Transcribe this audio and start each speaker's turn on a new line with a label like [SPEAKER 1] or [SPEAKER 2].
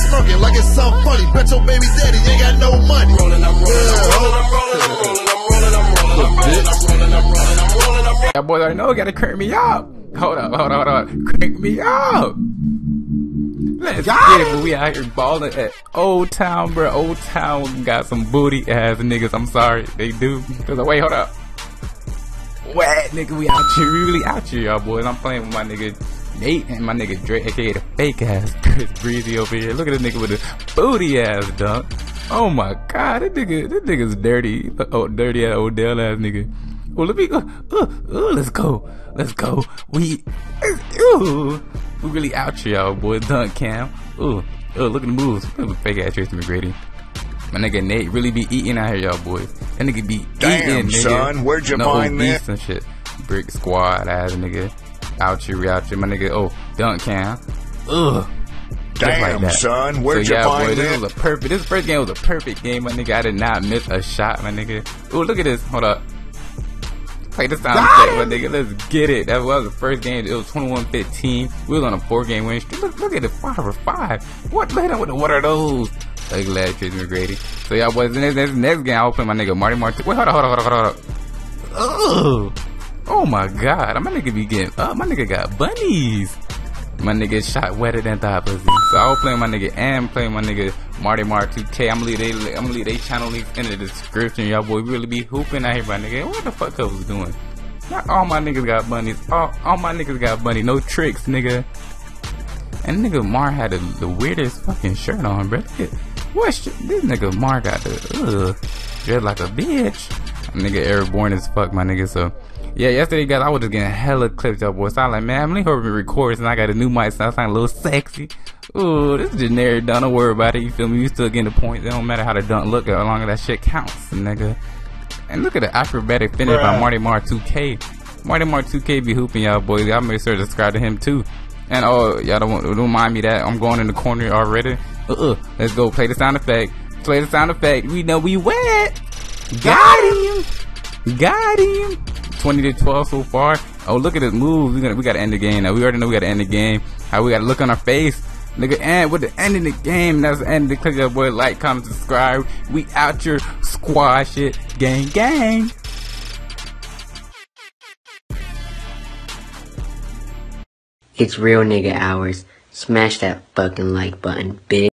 [SPEAKER 1] bitch smirking like it's something funny. Bet your baby daddy ain't got no money. Rolling, I'm rolling, I'm rolling, I'm rolling, I'm rolling, I'm rolling, I'm rolling, I'm rolling, I'm rolling, I'm rolling, I'm rolling, I'm rolling.
[SPEAKER 2] That boy already know gotta crank me up. Hold up, hold up, hold up. Crank me up. Let's get it, but we out here balling at Old Town, bro. Old Town got some booty ass niggas. I'm sorry, they do. Cause wait, hold up. What, nigga? We out here, we really out here, y'all boys. I'm playing with my nigga Nate and my nigga Drake, aka the fake ass Chris Breezy over here. Look at this nigga with the booty ass dunk. Oh my god, this nigga, this nigga's dirty. Oh, dirty ass Odell ass nigga. Oh, let me go. Uh, uh, let's go. Let's go. We, ooh, we really out here, y'all boys. Dunk cam. Ooh, ooh, look at the moves. Look at fake ass Tracy McGrady. My nigga Nate really be eating out here, y'all boys. That nigga be
[SPEAKER 3] Damn,
[SPEAKER 2] eating, nigga.
[SPEAKER 3] son, where'd you
[SPEAKER 2] no
[SPEAKER 3] find that?
[SPEAKER 2] and shit. Brick squad ass nigga. Out here. My nigga, oh, dunk cam. Ugh.
[SPEAKER 3] Damn,
[SPEAKER 2] that.
[SPEAKER 3] son, where'd
[SPEAKER 2] so,
[SPEAKER 3] you
[SPEAKER 2] yeah,
[SPEAKER 3] find
[SPEAKER 2] boy,
[SPEAKER 3] that?
[SPEAKER 2] This was a perfect. This first game was a perfect game, my nigga. I did not miss a shot, my nigga. Ooh, look at this. Hold up. Play the sound effect, my nigga. Let's get it. That was the first game. It was 21-15. We was on a four-game win streak. Look, look at the five for five. What? Look at what, what are those? Like glad Tracy McGrady. So y'all boys, the next, next, next game I will play my nigga Marty Martin. Wait, hold on, hold on, hold on, hold on. Oh, oh my god, my nigga be getting up. My nigga got bunnies. My nigga shot wetter than thought pussy. So I was playing my nigga and playing my nigga Marty Mart 2K. I'm gonna leave they I'm gonna leave they channel links in the description. Y'all boy really be hooping out here, my nigga. What the fuck I was doing? Not all my niggas got bunnies. All, all my niggas got bunny. No tricks, nigga. And nigga Mar had the, the weirdest fucking shirt on, bro. What? This nigga Mar got the ugh, like a bitch. Nigga airborne as fuck, my nigga. So yeah, yesterday guys, I was just getting hella clips, y'all boys. So I like, man, let me hurry and I got a new mic, so I sound a little sexy. Ooh, this is generic. Don't worry about it. You feel me? You still getting the point. It don't matter how the dunk look, as long as that shit counts, nigga. And look at the acrobatic finish by Marty Mar 2K. Marty Mar 2K be hooping y'all boys. Y'all make sure to subscribe to him too. And oh, y'all don't, don't mind me that I'm going in the corner already. Uh uh. Let's go play the sound effect. Play the sound effect. We know we wet. Got him. Got him. 20 to 12 so far. Oh, look at this move. We, gonna, we gotta end the game now. We already know we gotta end the game. How we gotta look on our face. Nigga, and with the end of the game, that's the end of the clip. Your boy, like, comment, subscribe. We out your squash it. Gang, gang.
[SPEAKER 4] It's real nigga hours. Smash that fucking like button, bitch.